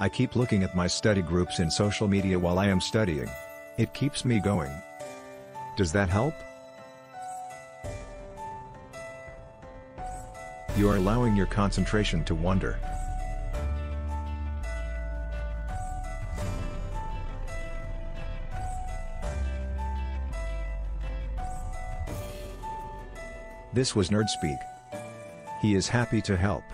I keep looking at my study groups in social media while I am studying. It keeps me going. Does that help? You are allowing your concentration to wander. This was nerd speak. He is happy to help.